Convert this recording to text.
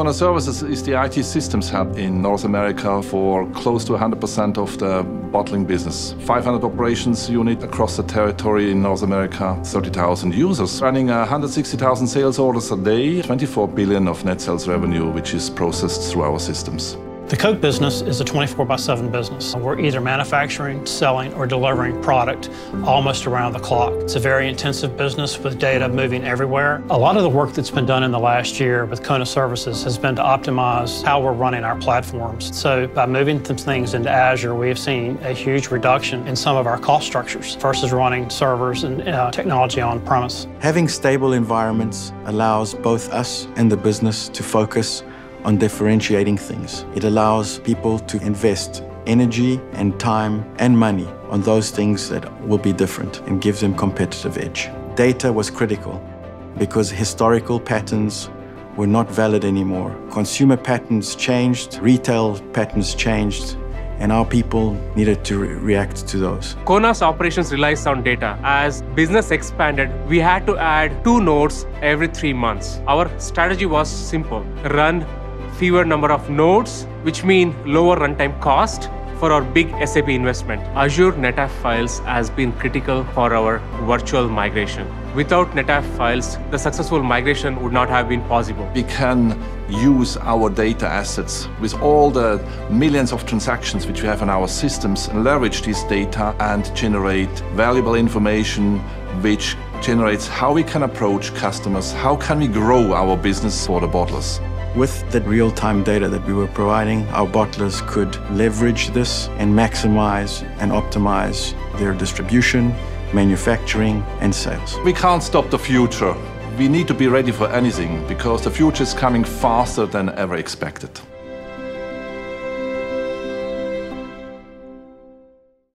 CONA Services is the IT systems hub in North America for close to 100% of the bottling business. 500 operations unit across the territory in North America, 30,000 users, running uh, 160,000 sales orders a day, 24 billion of net sales revenue, which is processed through our systems. The Coke business is a 24 by 7 business. We're either manufacturing, selling, or delivering product almost around the clock. It's a very intensive business with data moving everywhere. A lot of the work that's been done in the last year with CONA Services has been to optimize how we're running our platforms. So by moving some things into Azure, we have seen a huge reduction in some of our cost structures versus running servers and uh, technology on premise. Having stable environments allows both us and the business to focus on differentiating things. It allows people to invest energy and time and money on those things that will be different and gives them competitive edge. Data was critical because historical patterns were not valid anymore. Consumer patterns changed, retail patterns changed, and our people needed to re react to those. CONA's operations relies on data. As business expanded, we had to add two nodes every three months. Our strategy was simple, run fewer number of nodes, which mean lower runtime cost for our big SAP investment. Azure NetApp Files has been critical for our virtual migration. Without NetApp Files, the successful migration would not have been possible. We can use our data assets with all the millions of transactions which we have in our systems and leverage this data and generate valuable information which generates how we can approach customers, how can we grow our business for the bottlers. With the real-time data that we were providing, our bottlers could leverage this and maximize and optimize their distribution, manufacturing, and sales. We can't stop the future. We need to be ready for anything because the future is coming faster than ever expected.